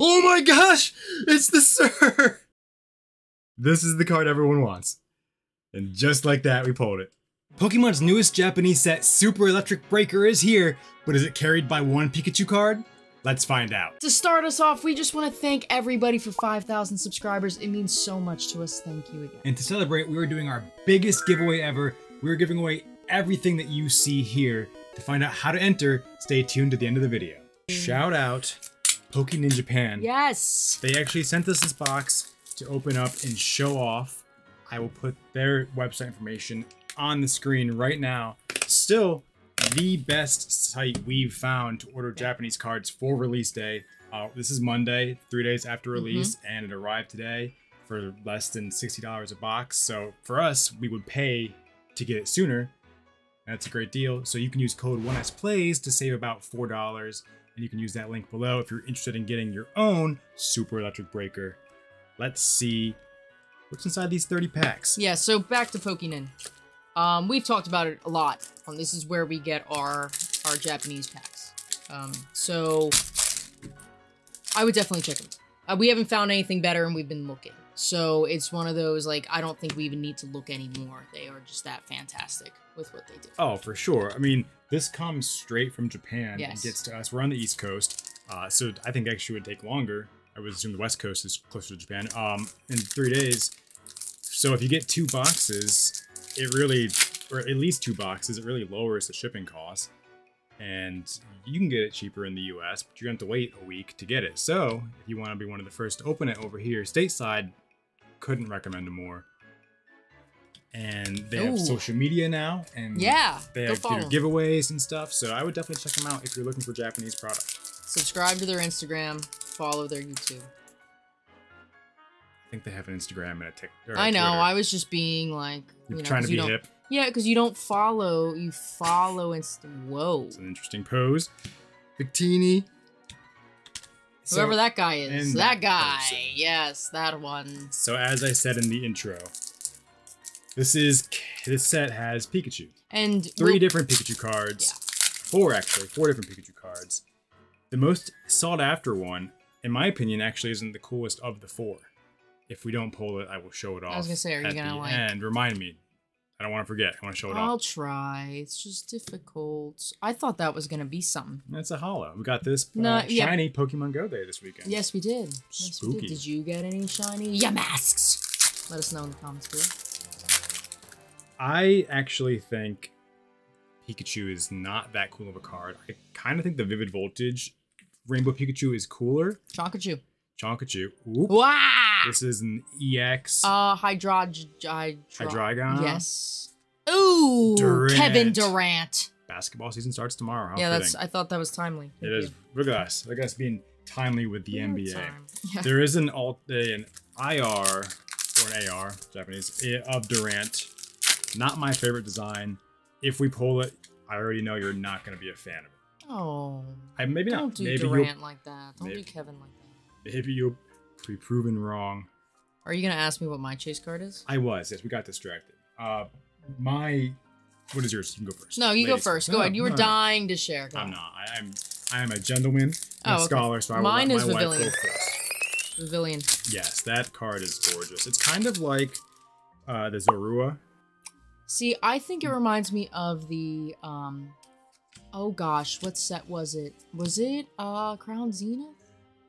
Oh my gosh! It's the Sir! This is the card everyone wants. And just like that, we pulled it. Pokemon's newest Japanese set, Super Electric Breaker, is here, but is it carried by one Pikachu card? Let's find out. To start us off, we just want to thank everybody for 5,000 subscribers. It means so much to us. Thank you again. And to celebrate, we were doing our biggest giveaway ever. We were giving away everything that you see here. To find out how to enter, stay tuned to the end of the video. Shout out Poke Ninja Japan. Yes! They actually sent us this box to open up and show off. I will put their website information on the screen right now. Still, the best site we've found to order Japanese cards for release day. Uh, this is Monday, three days after release, and it arrived today for less than $60 a box. So for us, we would pay to get it sooner. That's a great deal. So you can use code 1SPlays to save about $4. And you can use that link below if you're interested in getting your own Super Electric Breaker. Let's see what's inside these 30 packs. Yeah, so back to Pokinen. Um, we've talked about it a lot. Um, this is where we get our our Japanese packs. Um, so I would definitely check them. Uh, we haven't found anything better, and we've been looking. So it's one of those like I don't think we even need to look anymore. They are just that fantastic with what they do. Oh, for sure. I mean, this comes straight from Japan Yes. and gets to us. We're on the East Coast, uh, so I think actually it would take longer. I would assume the West Coast is closer to Japan. Um, in three days. So if you get two boxes, it really, or at least two boxes, it really lowers the shipping cost. And you can get it cheaper in the US, but you have to wait a week to get it. So if you want to be one of the first to open it over here stateside, couldn't recommend it more. And they have social media now, and Yeah, they have follow their 'em. giveaways and stuff. So I would definitely check them out if you're looking for Japanese product. Subscribe to their Instagram, follow their YouTube. I think they have an Instagram and a TikTok. I know. Twitter. I was just being like, You're you know, trying to be hip. Yeah, because you don't follow. You follow Insta. Whoa. It's an interesting pose. Victini. So- Whoever that guy is. That that guy. person. Yes, that one. So as I said in the intro, this is this set has Pikachu. And 3 we'll- different Pikachu cards. Four actually, four different Pikachu cards. The most sought after one, in my opinion, actually isn't the coolest of the four. If we don't pull it, I will show it off. I was gonna say, are you gonna, like- end. Remind me. I don't want to forget. I want to show it off. I'll try. It's just difficult. I thought that was gonna be something. That's a hollow. We got this uh, No, yeah. shiny Pokemon Go Day this weekend. Yes, we did. Yes, we did. Did you get any shiny? Yeah, masks. Let us know in the comments below. I actually think Pikachu is not that cool of a card. I kind of think the Vivid Voltage Rainbow Pikachu is cooler. Chonkachu. Chonkachu. Oop. Wow. This is an EX. Uh, Hydro... Hydro... Hydreigon? Yes. Ooh, Durant. Kevin Durant. Basketball season starts tomorrow. How yeah, fitting. that's. I thought that was timely. It Thank is. you. Look at us. Look at us being timely with the NBA. Yeah. There is an alt, an IR or an AR, Japanese, of Durant. Not my favorite design. If we pull it, I already know you're not going to be a fan of it. Oh. I maybe Don't not. do maybe Durant like that. Don't maybe- do Kevin like that. Maybe you'll maybe you'll be proven wrong. Are you gonna ask me what my chase card is? I was. Yes, we got distracted. Uh, my what is yours? You can go first. No, you go first. Go No, ahead. You were no, no. dying to share. Go I'm ahead. not. I, I'm. I am a gentleman, Oh, and a okay. scholar, so I will Mine let is my wife go first. Pavilion. Yes, that card is gorgeous. It's kind of like uh, the Zorua. See, I think it reminds me of the um oh gosh, what set was it? Was it uh Crown Zenith?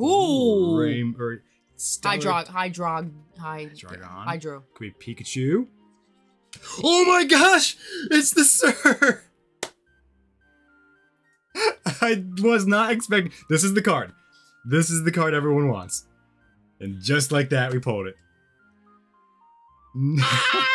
Ooh. Rain, or Stellar- Hydrog Hydrog Hyd Hydreigon. Hydro. Could be Pikachu. Oh my gosh! It's the Sir! I was not expecting. This is the card. This is the card everyone wants. And just like that, we pulled it. Ah!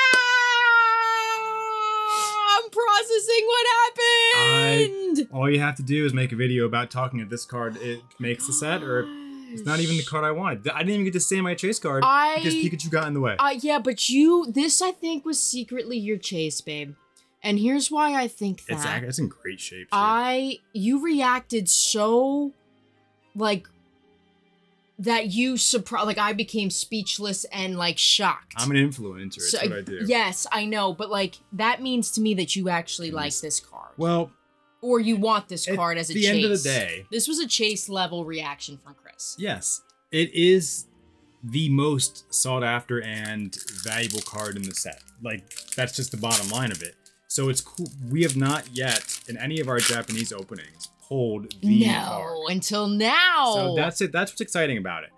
I'm processing what happened. All you have to do is make a video about talking if this card it makes the set, or it's not even the card I wanted. I didn't even get to say my chase card I- because Pikachu got in the way. Uh, yeah, but you, this I think was secretly your chase, babe. And here's why I think that. it's it's in great shape. too. I, you reacted so, like, that you surprised, like, I became speechless and, like, shocked. I'm an influencer. It's So, what I do. Yes, I know, but, like, that means to me that you actually like this card. Well, or you want this At card as a the chase. end of the day, This was a chase level reaction from Chris. yes, it is the most sought after and valuable card in the set. Like that's just the bottom line of it. So it's cool. We have not yet in any of our Japanese openings pulled the no, card. until now. So that's it. That's what's exciting about it.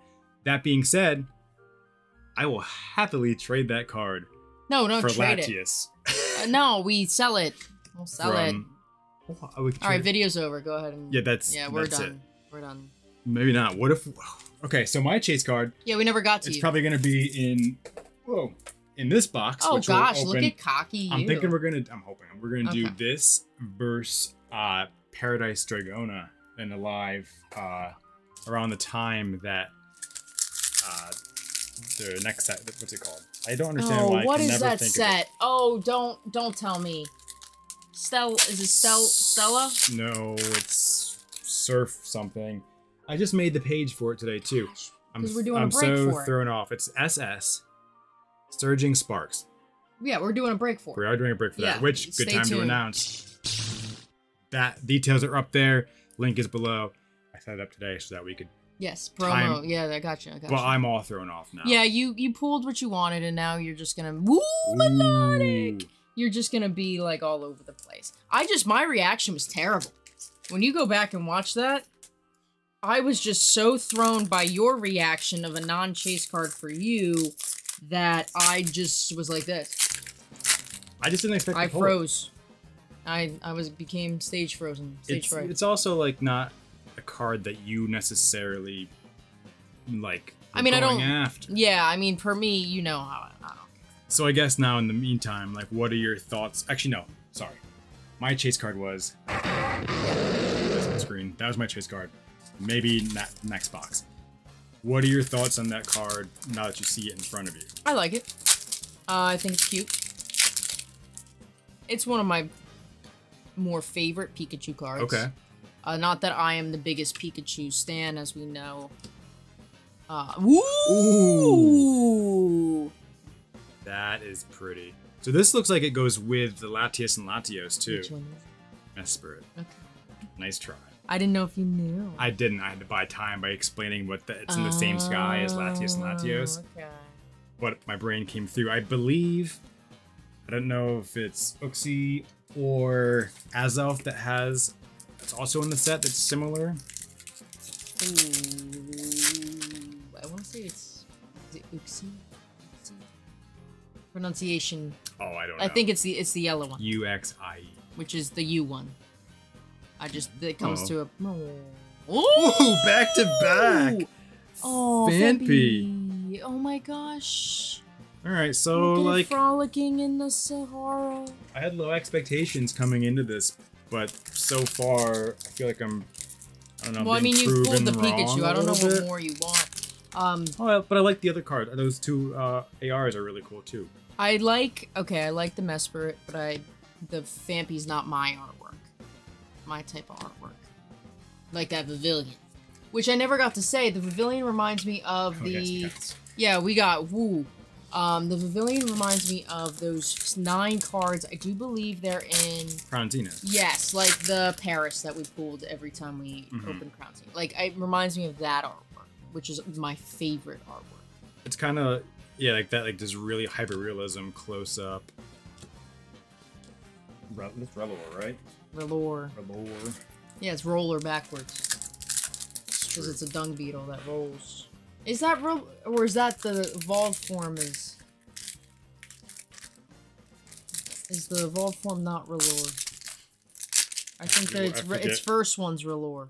That being said, I will happily trade that card no, don't for trade it. Uh, no, we sell it. We'll sell it. Oh, All right, video's over. Go ahead and Yeah, that's yeah, we're that's done. It. We're done. Maybe not. What if? Okay, so my chase card. Yeah, we never got to It's you. probably gonna be in. Whoa, in this box. oh gosh, look at cocky. I'm you. thinking we're gonna. I'm hoping we're gonna do this versus uh, Paradise Dragona and Alive uh, around the time that uh, the next set. What's it called? I don't understand Oh, why. What is that set? Oh, don't don't tell me. Stel is it Stel Stella? No, it's Surf something. I just made the page for it today too. I'm, we're doing a I'm break so for it. thrown off. It's SS Surging Sparks. Yeah, we're doing a break for. It. We are doing a break for Yeah, that, which good time to announce. That details are up there. Link is below. I set it up today so that we could. Yes, promo. Time- Yeah, I got you. I got Well, you. I'm all thrown off now. Yeah, you you pulled what you wanted, and now you're just gonna woo melodic. Ooh. You're just gonna be like all over the place. I just my reaction was terrible. When you go back and watch that, I was just so thrown by your reaction of a non-chase card for you that I just was like this. I just didn't expect. I froze. I I was became stage frozen. Stage It's, fright. it's also like not a card that you necessarily like. I mean, I don't- After. yeah, I mean, for me, you know how I, I. So I guess now in the meantime, like, what are your thoughts? Actually, no. Sorry, my chase card was. That's on screen. That was my chase card. Maybe ne- next box. What are your thoughts on that card now that you see it in front of you? I like it. Uh, I think it's cute. It's one of my more favorite Pikachu cards. Okay. Uh, not that I am the biggest Pikachu stan, as we know. Uh, woo! That is pretty. So this looks like it goes with the Latias and Latios too. Which one? is? Esprit. Okay. Nice try. I didn't know if you knew. I didn't. I had to buy time by explaining what the, it's in the same sky as Latias and oh, Latios. Oh, Okay. But my brain came through. I believe. I don't know if it's Uxie or Azelf that has. It's also in the set that's similar. Ooh, I want to say it's. Is it? Uxie? Pronunciation. Oh, I don't know. I think it's the it's the yellow one. U X I E. which is the U one. I just it comes Oh. to a. Ooh, back to back. Oh. Phanpy. Oh my gosh. All right, so like frolicking in the Sahara. I had low expectations coming into this, but so far I feel like I'm. I don't know. well, I mean, you pulled the Pikachu. I don't know what bit. more you want. Um, Oh, but I like the other card. Those two uh, ARs are really cool too. I like. Okay, I like the Mesprit, but I the Phanpy's not my artwork. My type of artwork. Like that Pavilion. Which I never got to say. The Pavilion reminds me of Oh, the. Yeah, we got Woo. Um, the Pavilion reminds me of those nine cards. I do believe they're in. Crown Zenith. Yes, like the Paris that we pulled every time we Mhm. open Crown Zenith. Like, it reminds me of that artwork, which is my favorite artwork. It's kind of yeah, like that, like this really hyper realism close up. Re- It's Rellor, right? Rellor. Rellor. Yeah, it's roller backwards. Because it's a dung beetle that rolls. Is that real, or is that the evolved form is... Is the evolved form not Rellor? I think that it's its first one's Rellor.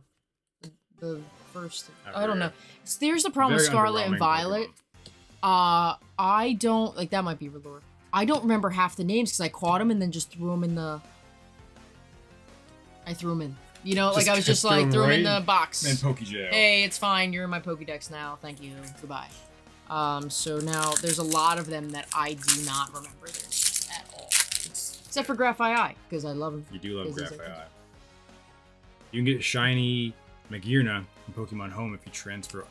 The, the first... I I don't know. forget. So there's the problem with Scarlet and underwhelming Violet. Uh, I don't... Like, that might be Rellor. I don't remember half the names because I caught them and then just threw them in the... I threw them in. You know, like I was just like threw them in the box. And Pokejail. Hey, it's fine. You're in my Pokédex now. Thank you. Goodbye. Um, so now there's a lot of them that I do not remember their names at all. Except for Grafaiai, because I love him. You do love it- You can get shiny Magearna in Pokemon Home if you transfer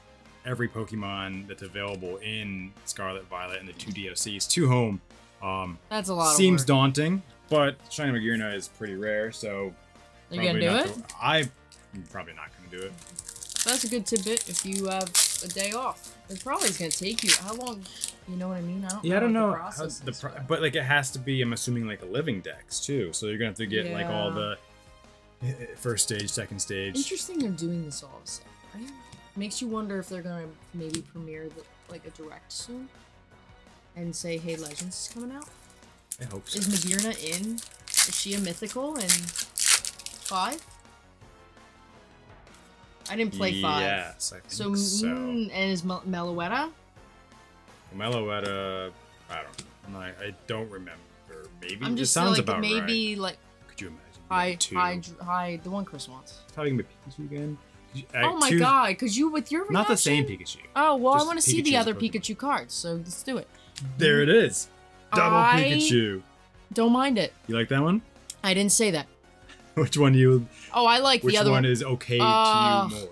every Pokemon that's available in Scarlet Violet and the two DLCs to Home. Um, That's a lot seems of work. daunting, but shiny Magearna is pretty rare, so Are you gonna do it? the- I'm probably not gonna do it. That's a good tidbit if you have a day off. It probably is gonna take you. How long? You know what I mean? I don't. Yeah, I don't know. The process the pro- but like it has to be. I'm assuming like a living dex too. So you're gonna have to get like all the eh, first stage, second stage. Interesting. They're doing this all of a sudden, right? Makes you wonder if they're gonna maybe premiere the, like a direct soon, and say, "Hey, Legends is coming out." I hope so. Is Magearna in? Is she a mythical in five? I didn't play five. Yes, I think So, so. mm, and is Mel- Meloetta? Meloetta, I don't know. I'm I don't remember. Maybe I'm it just sounds like about maybe right. like Could you imagine? hi, Like two. hi, hi, the one Chris wants. Gonna be Pikachu again. Oh my choose- god, Because you with your reaction? Not the same Pikachu. Oh well, I want to see the other Pokemon. Pikachu cards, so let's do it. There it is. Double I- Pikachu. Don't mind it. You like that one? I didn't say that. Which one you? Oh, I like the other one Which one. is okay Uh, to you more?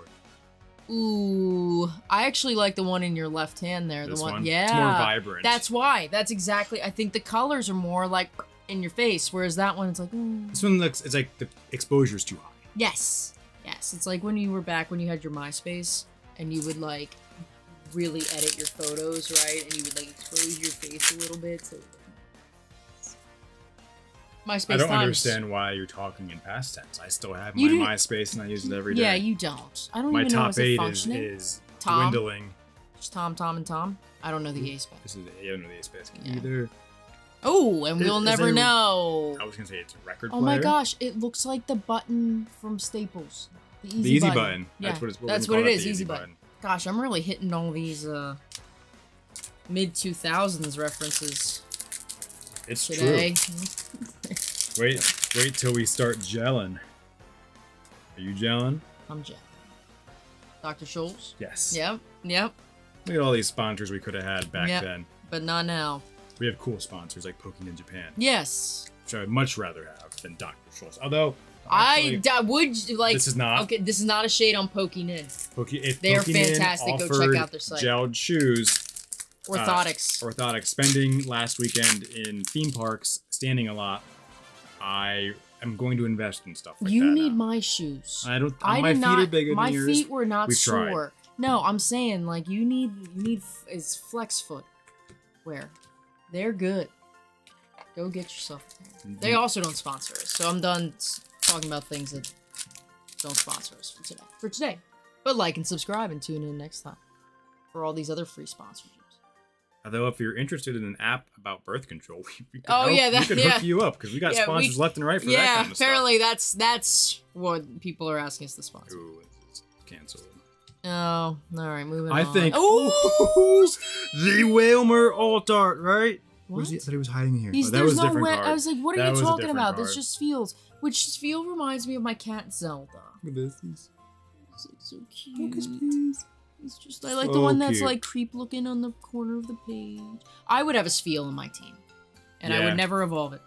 Ooh, I actually like the one in your left hand there. This the one, one? yeah, It's more vibrant. That's why. That's exactly. I think the colors are more like in your face, whereas that one, it's like, mm. This one looks. It's like the exposure is too high. yes, yes. It's like when you were back when you had your MySpace and you would like really edit your photos, right? And you would like expose your face a little bit. So MySpace I don't times. understand why you're talking in past tense. I still have my MySpace and I use it every day. Yeah, you don't. I don't my even know top it eight is, functioning. is Tom? dwindling. Just Tom, Tom, and Tom. I don't know the A spec. This is I don't know the ace basket Yeah. either. Oh, and we'll is never there- know. I was gonna say it's a record Oh player. my gosh, it looks like the button from Staples. The easy, The easy button. button. Yeah, That's what it's. That's what it is. Easy button. Gosh, I'm really hitting all these uh mid 2000s references It's today. true. Wait, wait till we start gelling. Are you gelling? I'm Jack. Dr. Scholl's. Yes. Yep, yep, Look at all these sponsors we could have had back Yep. then. but not now. We have cool sponsors like Poking in Japan, Yes, which I'd much rather have than Dr. Scholl's. Although I actually, d- would like. this is not. Okay, this is not a shade on Poking in. Poke, if They're fantastic. Go check out their site. Gelled shoes, uh, Orthotics. orthotic spending last weekend in theme parks, standing a lot. I am going to invest in stuff like that. you that. need now. my shoes. I don't. I my feet not. are bigger my than yours. feet were not We've tried. No, I'm saying like you need you need is flex foot wear. They're good. Go get yourself. a pair. Mm-hmm. They also don't sponsor us, so I'm done talking about things that don't sponsor us for today. For today, but like and subscribe and tune in next time for all these other free sponsorships. Although, if you're interested in an app about birth control, we, we could Oh, help- yeah, we that- could yeah. hook you up because we got Yeah, we- sponsors left and right for that yeah, kind of apparently that's that's what people are asking us to sponsor. Ooh, it's canceled. Oh, all right, moving on. I on. think. Oh, the Wailmer alt art, right? what? Was he, I thought he was hiding here. He's, oh, that was no different way. I was like, what are That you talking about? This just feels. Which feel reminds me of my cat Zelda. Look at this. He's so focus, cute. please. It's just I like the one that's cute. like creep looking on the corner of the page. I would have a Spheal in my team, and I would never evolve it.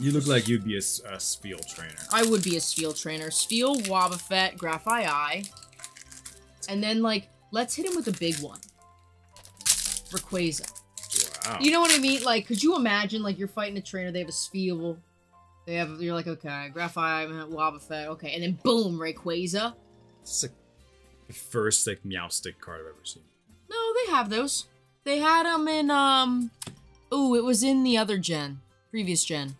You look like you'd be a field trainer. I would be a Spheal trainer. Spheal, Wobbuffet, Grafaiai, and then like let's hit him with a big one. Rayquaza. Wow. You know what I mean? Like, could you imagine like you're fighting a trainer, they have a Spheal, they have you're like, okay, Graphite, Wobbuffet, okay, and then boom, Rayquaza. It's like the first like Meowstic card I've ever seen. No, they have those. They had them in um Ooh, it was in the other gen. Previous gen.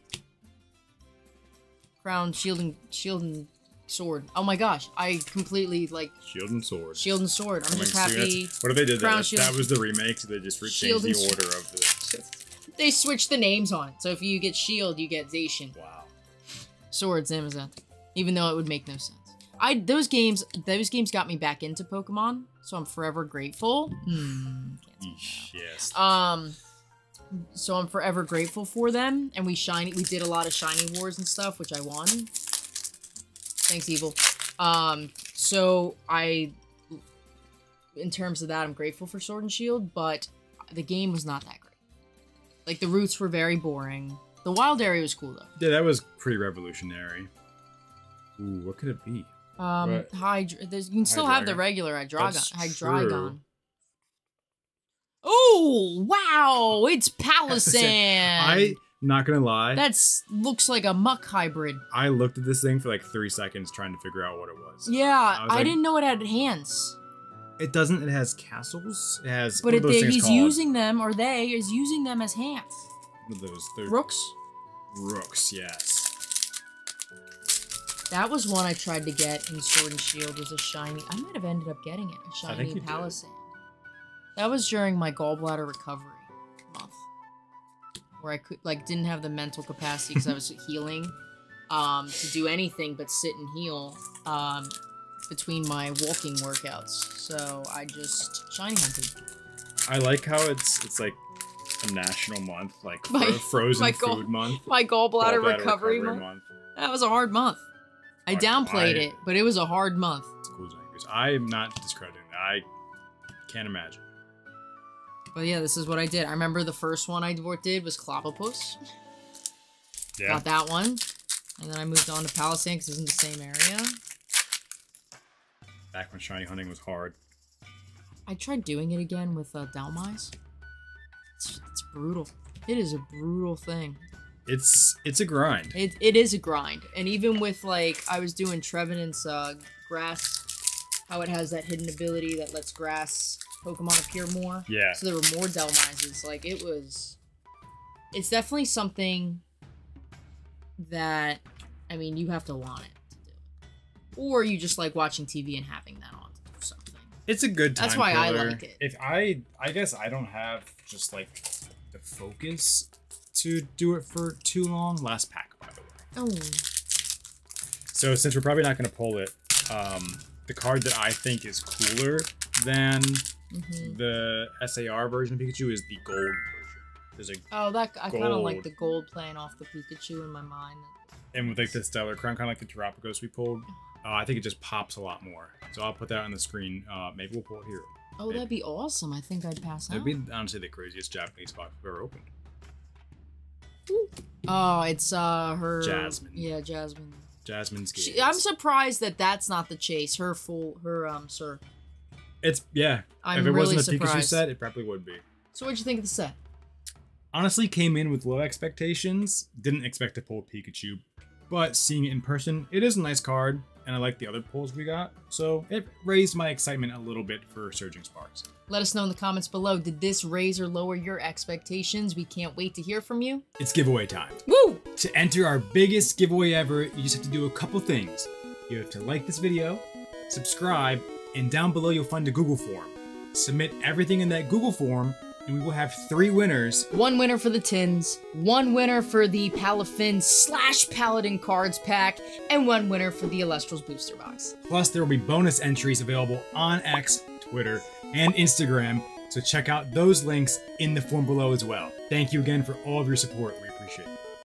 Crown, shield and shield and sword. Oh my gosh. I completely like Shield and Sword. shield and sword. I'm I mean, just happy. What if they did that? That, was the remake. So they just changed the order of the. They switched the names on it. So if you get shield, you get Zacian. Wow. Sword, same as that. Even though it would make no sense. I those games those games got me back into Pokemon, so I'm forever grateful. Hmm. Yeesh, yes. Um so I'm forever grateful for them. And we shiny we did a lot of shiny wars and stuff, which I won. Thanks, Evil. Um, so I in terms of that, I'm grateful for Sword and Shield, but the game was not that great. Like the routes were very boring. The wild area was cool though. yeah, that was pretty revolutionary. Ooh, what could it be? Um. Hydra. You can still have the regular Hydreigon. Hydreigon. Oh wow! It's Palossand. I Not gonna lie. That's looks like a muck hybrid. I looked at this thing for like three seconds trying to figure out what it was. Yeah, I I, like- didn't know it had hands. It doesn't. It has castles. It has. But what it, are those things he's called? using them, or they is using them as hands. Those. Rooks. rooks. Yes. That was one I tried to get in Sword and Shield. Was a shiny. I might have ended up getting it. A shiny did. Palossand. That was during my gallbladder recovery where I could like didn't have the mental capacity because I was healing, um, to do anything but sit and heal, um, between my walking workouts. So I just shiny hunted. I like how it's it's like a national month, like My- frozen my food month. My gallbladder, gallbladder recovery, month. That was a hard month. I Hard- downplayed I- it, but it was a hard month. I'm not discrediting that. I can't imagine. But yeah, this is what I did. I remember the first one I did was Clobbopus. Yeah. Got that one. And then I moved on to Palossand because it's in the same area. Back when shiny hunting was hard. I tried doing it again with uh, Dhelmise. It's, it's brutal. It is a brutal thing. It's it's a grind. It, it is a grind. And even with, like, I was doing Trevenant's uh, grass, how it has that hidden ability that lets grass Pokemon appear more. Yeah. So there were more Dhelmises. Like it was. It's definitely something that, I mean, you have to want it to do it, or you just like watching TV and having that on to do something. It's a good time. That's why I like it. If I, I guess I don't have just like the focus to do it for too long. Last pack, by the way. Oh, So since we're probably not going to pull it, um, the card that I think is cooler than hmm the SAR version of Pikachu is the gold version. There's a oh, that I kind of like the gold playing off the Pikachu in my mind. and with like the stellar crown, kind of like the Terapagos we pulled. Uh, I think it just pops a lot more. So I'll put that on the screen. Uh, maybe we'll pull it here. Oh, that'd be awesome. I think I'd pass out. That'd be honestly the craziest Japanese box we've ever opened. Oh, it's uh her Jasmine. Yeah, Jasmine. Jasmine's Gaze. She, I'm surprised that that's not the chase. Her full, her um, sir. It's yeah. I'm if it really wasn't a Pikachu surprised. set, it probably would be. So what'd you think of the set? Honestly, came in with low expectations. Didn't expect to pull Pikachu, but seeing it in person, it is a nice card, and I like the other pulls we got. So it raised my excitement a little bit for Surging Sparks. Let us know in the comments below. Did this raise or lower your expectations? We can't wait to hear from you. It's giveaway time. Woo! To enter our biggest giveaway ever, you just have to do a couple things. You have to like this video, subscribe, and down below you'll find a Google form. Submit everything in that Google form, and we will have three winners. One winner for the tins, one winner for the Palafin slash Paladin cards pack, and one winner for the Illustrals booster box. Plus, there will be bonus entries available on X, Twitter, and Instagram, so check out those links in the form below as well. Thank you again for all of your support. We appreciate it.